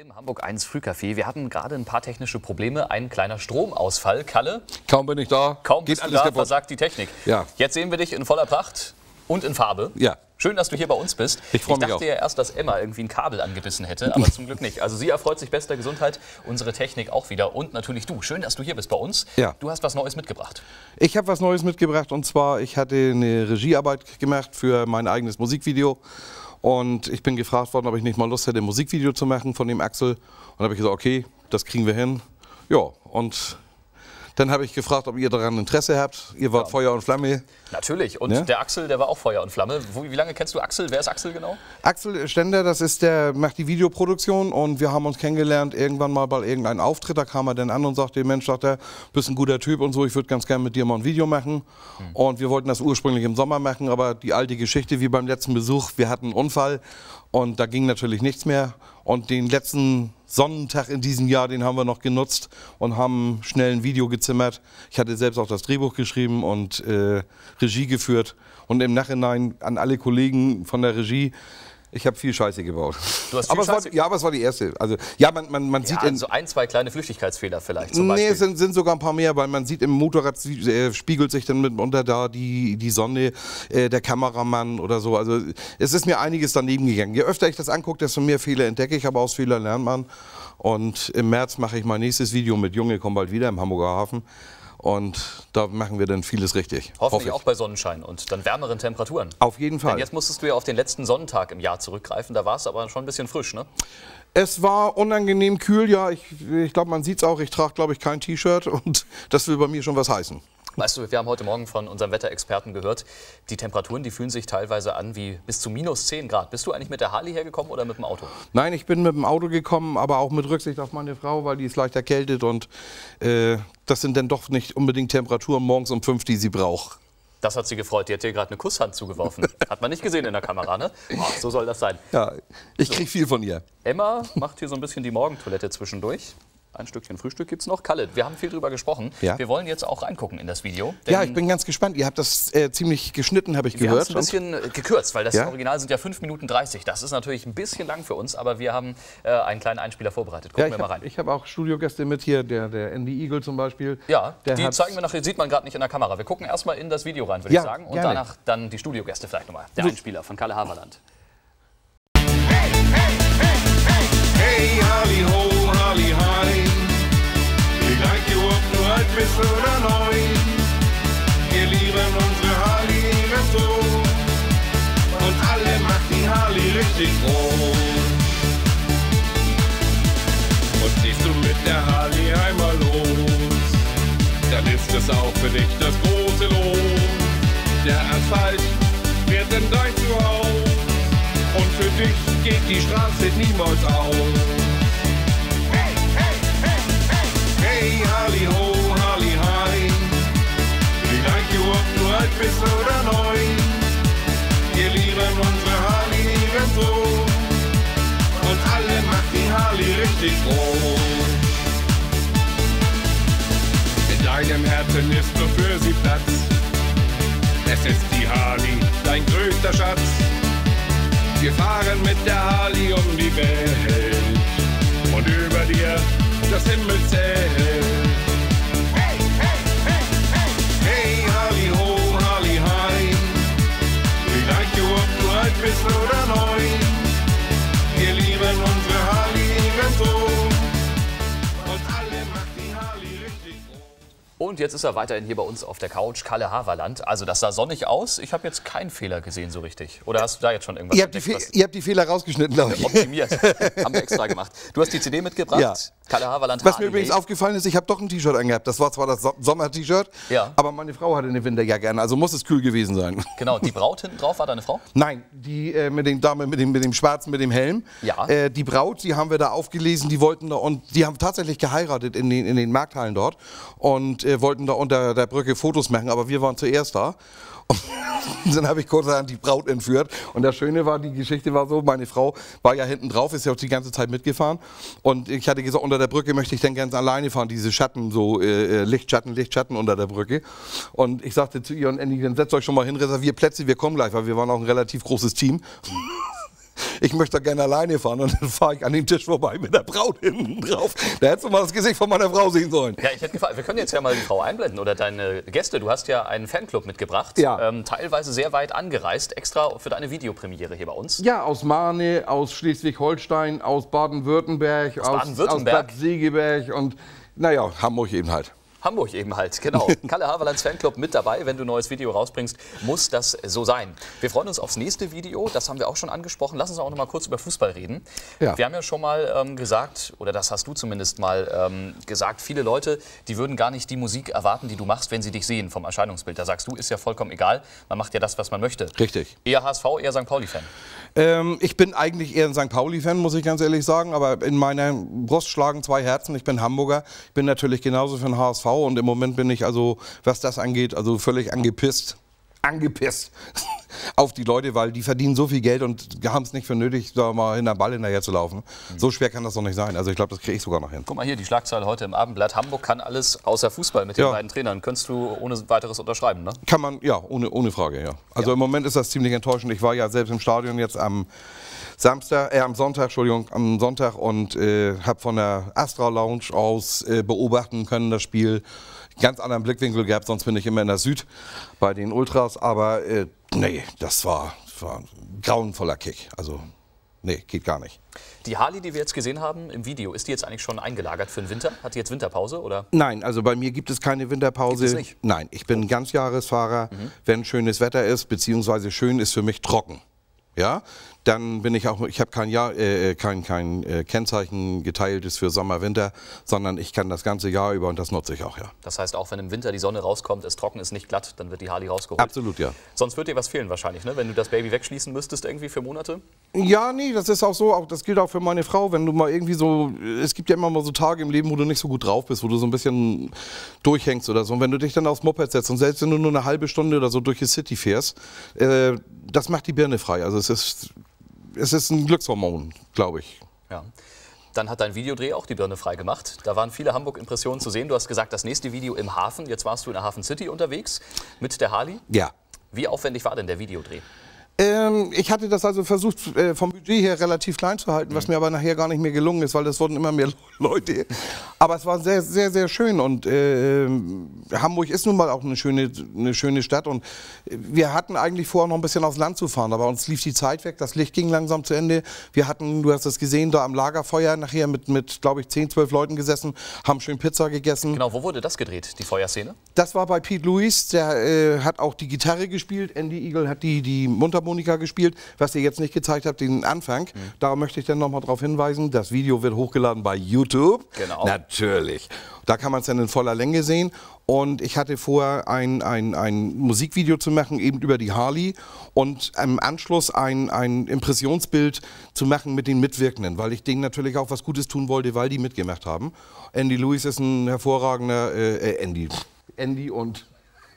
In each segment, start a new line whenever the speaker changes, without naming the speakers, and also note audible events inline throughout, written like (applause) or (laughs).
Im Hamburg 1 Frühcafé. Wir hatten gerade ein paar technische Probleme. Ein kleiner Stromausfall. Kalle,
Kaum bin ich da,
kaum
geht alles
da,
kaputt.
versagt die Technik.
Ja.
Jetzt sehen wir dich in voller Pracht und in Farbe.
Ja.
Schön, dass du hier bei uns bist.
Ich freu mich
dachte
auch.
ja erst, dass Emma irgendwie ein Kabel angebissen hätte, aber (laughs) zum Glück nicht. Also sie erfreut sich bester Gesundheit, unsere Technik auch wieder und natürlich du. Schön, dass du hier bist bei uns.
Ja.
Du hast was Neues mitgebracht.
Ich habe was Neues mitgebracht und zwar, ich hatte eine Regiearbeit gemacht für mein eigenes Musikvideo und ich bin gefragt worden, ob ich nicht mal Lust hätte, ein Musikvideo zu machen von dem Axel und habe ich gesagt, okay, das kriegen wir hin. Ja, und dann habe ich gefragt, ob ihr daran Interesse habt. Ihr wart Feuer und Flamme.
Natürlich. Und
Ja?
der Axel, der war auch Feuer und Flamme. Wie lange kennst du Axel? Wer ist Axel genau?
Axel Stender, das ist der, macht die Videoproduktion und wir haben uns kennengelernt irgendwann mal bei irgendeinem Auftritt. Da kam er dann an und sagte, Mensch, sagt er, bist ein guter Typ und so, ich würde ganz gerne mit dir mal ein Video machen. Und wir wollten das ursprünglich im Sommer machen, aber die alte Geschichte wie beim letzten Besuch, wir hatten einen Unfall und da ging natürlich nichts mehr. Und den letzten Sonnentag in diesem Jahr, den haben wir noch genutzt und haben schnell ein Video gezimmert. Ich hatte selbst auch das Drehbuch geschrieben und äh, Regie geführt. Und im Nachhinein an alle Kollegen von der Regie, ich habe viel Scheiße gebaut.
Du hast (laughs) viel
aber es war,
Scheiße-
ja, aber es war die erste. Also ja, man, man, man
Ja,
sieht in,
so ein, zwei kleine Flüchtigkeitsfehler vielleicht zum
Nee,
Beispiel.
es sind, sind sogar ein paar mehr, weil man sieht im Motorrad äh, spiegelt sich dann mitunter da die, die Sonne, äh, der Kameramann oder so. Also es ist mir einiges daneben gegangen. Je öfter ich das angucke, desto mehr Fehler entdecke ich, aber aus Fehlern lernt man. Und im März mache ich mein nächstes Video mit Junge, komm bald wieder im Hamburger Hafen. Und da machen wir dann vieles richtig.
Hoffentlich
Hoffe
auch bei Sonnenschein und dann wärmeren Temperaturen.
Auf jeden
Denn
Fall.
jetzt musstest du ja auf den letzten Sonnentag im Jahr zurückgreifen. Da war es aber schon ein bisschen frisch, ne?
Es war unangenehm kühl, ja. Ich, ich glaube, man sieht es auch. Ich trage, glaube ich, kein T-Shirt und (laughs) das will bei mir schon was heißen.
Weißt du, wir haben heute Morgen von unserem Wetterexperten gehört, die Temperaturen, die fühlen sich teilweise an wie bis zu minus 10 Grad. Bist du eigentlich mit der Harley hergekommen oder mit dem Auto?
Nein, ich bin mit dem Auto gekommen, aber auch mit Rücksicht auf meine Frau, weil die ist leicht erkältet und äh, das sind dann doch nicht unbedingt Temperaturen morgens um fünf, die sie braucht.
Das hat sie gefreut. Die hat dir gerade eine Kusshand zugeworfen. (laughs) Hat man nicht gesehen in der Kamera, ne? Oh, so soll das sein.
Ja, ich krieg viel von ihr.
Emma macht hier so ein bisschen die Morgentoilette zwischendurch. Ein Stückchen Frühstück gibt's noch. Kalle, wir haben viel drüber gesprochen.
Ja.
Wir wollen jetzt auch reingucken in das Video.
Ja, ich bin ganz gespannt. Ihr habt das äh, ziemlich geschnitten, habe ich
Wir haben es
gehört.
ein bisschen äh, gekürzt, weil das
Ja?
Original sind ja 5 Minuten 30. Das ist natürlich ein bisschen lang für uns, aber wir haben äh, einen kleinen Einspieler vorbereitet.
ja,
Gucken
ich
wir mal
habe
rein.
hab auch Studiogäste mit hier, der, der Andy Eagle zum Beispiel.
Ja,
der
die zeigen wir nachher, sieht man gerade nicht in der Kamera. Wir gucken erstmal in das Video rein, würde
Ja,
ich sagen. Und
gerne.
danach dann die Studiogäste vielleicht nochmal. Der
So.
Einspieler von Kalle Haverland.
Hey, Harley ho, Harley hi. Bist oder neu. Wir lieben unsere Harley ebenso. Und alle macht die Harley richtig froh. Und ziehst du mit der Harley einmal los, dann ist es auch für dich das große Los. Der Asphalt wird in dein Zuhause. Und für dich geht die Straße niemals aus. Hey, hey, hey, hey. Hey, Harley ho, alt bist oder neu. Wir lieben unsere Harley ebenso. Und alle macht die Harley richtig froh. In deinem Herzen ist nur für sie Platz. Es ist die Harley, dein größter Schatz. Wir fahren mit der Harley um die Welt und über dir das Himmelszelt. Du alt Und
jetzt ist er weiterhin hier bei uns auf der Couch, Kalle Haverland. Also das sah sonnig aus. Ich habe jetzt keinen Fehler gesehen so richtig. Oder hast du da jetzt schon irgendwas
Ihr habt, die
entdeckt,
Fe ihr habt die Fehler rausgeschnitten, glaube ich.
optimiert? (laughs) Haben wir extra gemacht. Du hast die CD mitgebracht.
Ja.
Kalle Haverland.
Was mir
Harley
übrigens aufgefallen ist, ich habe doch ein T-Shirt angehabt. Das war zwar das So- Sommer-T-Shirt,
Ja.
aber meine Frau hatte eine Winterjacke an, also muss es kühl gewesen sein.
Genau, die Braut hinten drauf war deine Frau?
Nein, die äh, mit dem Dame mit dem, mit dem Schwarzen, mit dem Helm.
Ja.
Äh, die Braut, die haben wir da aufgelesen, die wollten da und die haben tatsächlich geheiratet in den, in den Markthallen dort und äh, wollten da unter der Brücke Fotos machen, aber wir waren zuerst da. Und (laughs) dann habe ich kurzerhand die Braut entführt. Und das Schöne war, die Geschichte war so, meine Frau war ja hinten drauf, ist ja auch die ganze Zeit mitgefahren. Und ich hatte gesagt, unter der Brücke möchte ich dann ganz alleine fahren, diese Schatten, so äh, äh, Lichtschatten, Lichtschatten unter der Brücke. Und ich sagte zu ihr und Andy, dann setzt euch schon mal hin, reserviert Plätze, wir kommen gleich, weil wir waren auch ein relativ großes Team. (laughs) ich möchte da gerne alleine fahren. Und dann fahre ich an dem Tisch vorbei mit der Braut hinten drauf. Da hättest du mal das Gesicht von meiner Frau sehen sollen.
Ja, ich hätte gefragt, wir können jetzt ja mal die Frau einblenden oder deine Gäste. Du hast ja einen Fanclub mitgebracht,
Ja.
ähm, teilweise sehr weit angereist, extra für deine Videopremiere hier bei uns.
Ja, aus Mahne, aus Schleswig-Holstein, aus Baden-Württemberg, aus, aus
Baden-Württemberg?
Bad Segeberg und naja, Hamburg eben halt.
Hamburg eben halt, genau. (laughs) Kalle Haverlands Fanclub mit dabei. Wenn du ein neues Video rausbringst, muss das so sein. Wir freuen uns aufs nächste Video. Das haben wir auch schon angesprochen. Lass uns auch noch mal kurz über Fußball reden.
Ja.
Wir haben ja schon mal ähm, gesagt, oder das hast du zumindest mal ähm, gesagt, viele Leute, die würden gar nicht die Musik erwarten, die du machst, wenn sie dich sehen vom Erscheinungsbild. Da sagst du, ist ja vollkommen egal. Man macht ja das, was man möchte.
Richtig.
Eher HSV, eher St. Pauli-Fan.
Ähm, ich bin eigentlich eher ein St. Pauli-Fan, muss ich ganz ehrlich sagen, aber in meiner Brust schlagen zwei Herzen. Ich bin Hamburger, ich bin natürlich genauso für den HSV und im Moment bin ich also, was das angeht, also völlig angepisst. Angepisst (laughs) auf die Leute, weil die verdienen so viel Geld und haben es nicht für nötig, da mal in der Ball hinterher zu laufen. So schwer kann das doch nicht sein. Also ich glaube, das kriege ich sogar noch hin.
Guck mal hier, die Schlagzeile heute im Abendblatt. Hamburg kann alles außer Fußball mit den
Ja.
beiden Trainern. Könntest du ohne weiteres unterschreiben, ne?
Kann man, ja, ohne, ohne Frage, ja. Also
Ja.
im Moment ist das ziemlich enttäuschend. Ich war ja selbst im Stadion jetzt am Samstag, äh, am Sonntag, Entschuldigung, am Sonntag und äh, habe von der Astra Lounge aus äh, beobachten können das Spiel. Ganz anderen Blickwinkel gehabt, sonst bin ich immer in der Süd bei den Ultras. Aber äh, nee, das war, war ein grauenvoller Kick. Also, nee, geht gar nicht.
Die Harley, die wir jetzt gesehen haben im Video, ist die jetzt eigentlich schon eingelagert für den Winter? Hat die jetzt Winterpause oder?
Nein, also bei mir gibt es keine Winterpause.
Gibt es nicht?
Nein, ich bin Ganzjahresfahrer. Wenn schönes Wetter ist, beziehungsweise schön ist für mich trocken. Ja, dann bin ich auch, ich habe kein, Jahr, äh, kein, kein äh, Kennzeichen geteiltes für Sommer, Winter, sondern ich kann das ganze Jahr über und das nutze ich auch, ja.
Das heißt, auch wenn im Winter die Sonne rauskommt, es trocken ist, nicht glatt, dann wird die Harley rausgeholt.
Absolut, ja.
Sonst wird dir was fehlen wahrscheinlich, ne? wenn du das Baby wegschließen müsstest irgendwie für Monate.
Ja, nee, das ist auch so, auch, das gilt auch für meine Frau, wenn du mal irgendwie so, es gibt ja immer mal so Tage im Leben, wo du nicht so gut drauf bist, wo du so ein bisschen durchhängst oder so. Und wenn du dich dann aufs Moped setzt und selbst wenn du nur eine halbe Stunde oder so durch die City fährst, äh, das macht die Birne frei. Also es ist, es ist ein Glückshormon, glaube ich.
Ja. Dann hat dein Videodreh auch die Birne frei gemacht. Da waren viele Hamburg-Impressionen zu sehen. Du hast gesagt, das nächste Video im Hafen. Jetzt warst du in der Hafen City unterwegs mit der Harley.
Ja.
Wie aufwendig war denn der Videodreh?
Ähm, ich hatte das also versucht, äh, vom Budget her relativ klein zu halten, was mir aber nachher gar nicht mehr gelungen ist, weil es wurden immer mehr (laughs) Leute. Aber es war sehr, sehr, sehr schön und äh, Hamburg ist nun mal auch eine schöne, eine schöne Stadt und wir hatten eigentlich vor, noch ein bisschen aufs Land zu fahren, aber uns lief die Zeit weg, das Licht ging langsam zu Ende. Wir hatten, du hast es gesehen, da am Lagerfeuer nachher mit, mit glaube ich, 10, 12 Leuten gesessen, haben schön Pizza gegessen.
Genau, wo wurde das gedreht, die Feuerszene?
Das war bei Pete Lewis, der äh, hat auch die Gitarre gespielt. Andy Eagle hat die, die Mundharmonika gespielt. Was ihr jetzt nicht gezeigt habt, den Anfang. Da möchte ich dann nochmal darauf hinweisen. Das Video wird hochgeladen bei YouTube.
Genau.
Natürlich. Da kann man es dann in voller Länge sehen. Und ich hatte vor, ein, ein, ein Musikvideo zu machen, eben über die Harley. Und im Anschluss ein, ein Impressionsbild zu machen mit den Mitwirkenden, weil ich denen natürlich auch was Gutes tun wollte, weil die mitgemacht haben. Andy Lewis ist ein hervorragender, äh, äh, Andy. Andy und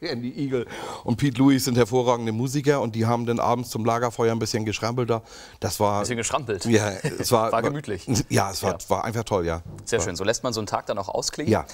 (laughs) Andy Eagle und Pete Lewis sind hervorragende Musiker und die haben dann abends zum Lagerfeuer ein bisschen geschrampelt da. Das war
Bisschen geschrampelt.
ja, es war, (laughs)
War gemütlich.
Ja, es war,
Ja.
war einfach toll, ja.
Sehr
war,
schön. So lässt man so einen Tag dann auch ausklingen.
Ja.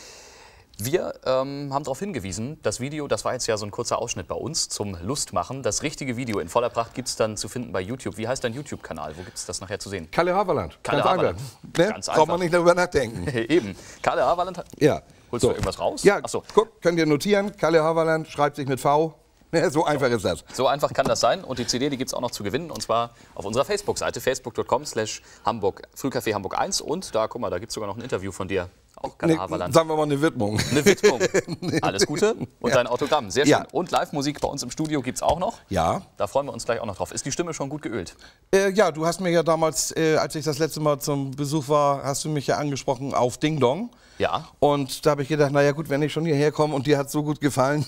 Wir ähm, haben darauf hingewiesen, das Video, das war jetzt ja so ein kurzer Ausschnitt bei uns zum Lustmachen. Das richtige Video in voller Pracht gibt es dann zu finden bei YouTube. Wie heißt dein YouTube-Kanal? Wo gibt es das nachher zu sehen?
Kalle Haverland.
Kalle
Ganz
Haverland.
einfach. Ne?
Ganz
Braucht
einfach.
man nicht darüber nachdenken. (laughs)
Eben. Kalle Haverland. hat-
Ja.
Holst du irgendwas raus?
Ja,
Ach so.
guck, könnt ihr notieren. Kalle Haverland schreibt sich mit V. (laughs) So einfach ist das.
So einfach kann das sein. Und die CD, die gibt es auch noch zu gewinnen. Und zwar auf unserer Facebook-Seite, facebook.com slash Hamburg, Frühcafé Hamburg 1. Und da, guck mal, da gibt es sogar noch ein Interview von dir. Auch Kalle Haverland.
sagen wir mal eine Widmung.
Eine Widmung. (laughs) Alles Gute und dein Autogramm. Sehr schön.
Ja.
Und Live-Musik bei uns im Studio gibt es auch noch.
Ja.
Da freuen wir uns gleich auch noch drauf. Ist die Stimme schon gut geölt?
Äh, ja, du hast mir ja damals, äh, als ich das letzte Mal zum Besuch war, hast du mich ja angesprochen auf Ding Dong.
Ja,
Und da habe ich gedacht, naja gut, wenn ich schon hierher komme und dir hat so gut gefallen,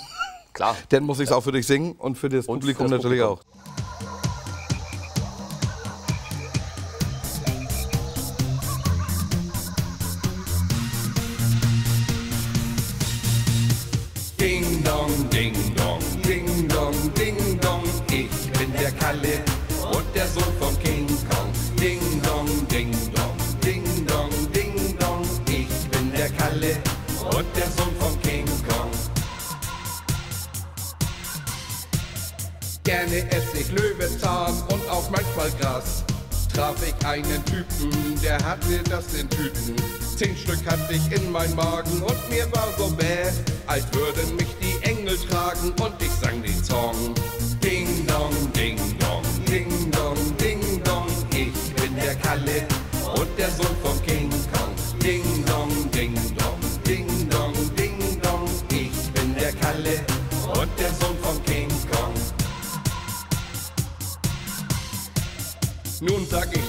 klar. (laughs)
dann muss ich es auch für dich singen und für das
Und
Publikum
für das
natürlich
Publikum.
auch.
Ding dong, ding dong. Ich bin der Kalle und der Sohn von King Kong. Gerne esse ich Löwenzahn und auch manchmal Gras.
traf ich einen Typen, der hatte das in Tüten. Zehn Stück hatte ich in mein Magen und mir war so bäh, als würden mich die Engel tragen und ich sang den Song.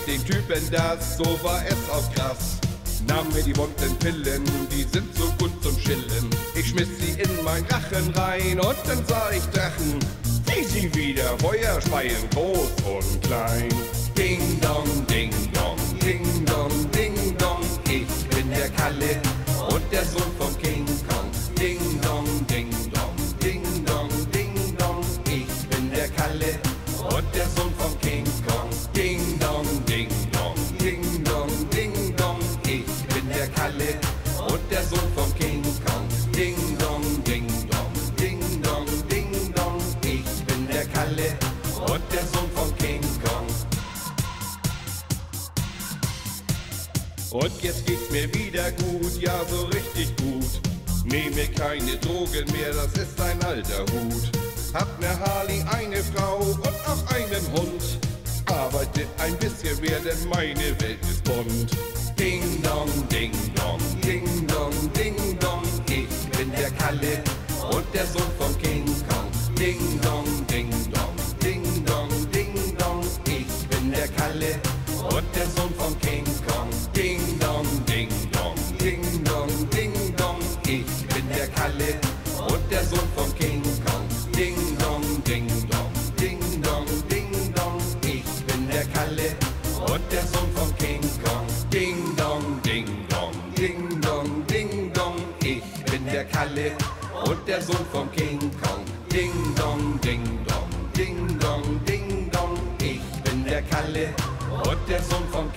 Den Typen das, so war es auch krass. Nahm mir die bunten Pillen, die sind so gut zum Chillen. Ich schmiss sie in mein Rachen rein und dann sah ich Drachen, wie sie wieder Feuer speien, groß und klein. Ding dong, ding dong, ding dong, ding dong, ich bin der Kalle und der Sohn von King Kong. Ding dong, ding dong, ding dong, ding dong, ich bin der Kalle und der Sohn von King gut, ja so richtig gut. Nehme keine Drogen mehr, das ist ein alter Hut. Hab ne Harley, eine Frau und auch einen Hund. Arbeite ein bisschen mehr, denn meine Welt ist bunt. Ding dong, ding dong, ding dong, ding dong. Ich bin der Kalle und der Sohn von King Kong. Ding dong, ding dong, ding dong, ding dong. Ich bin der Kalle und der Sohn von King Kong. der Sohn vom King Kong. Ding dong, ding dong, ding dong, ding dong. Ich bin der Kalle und der Sohn vom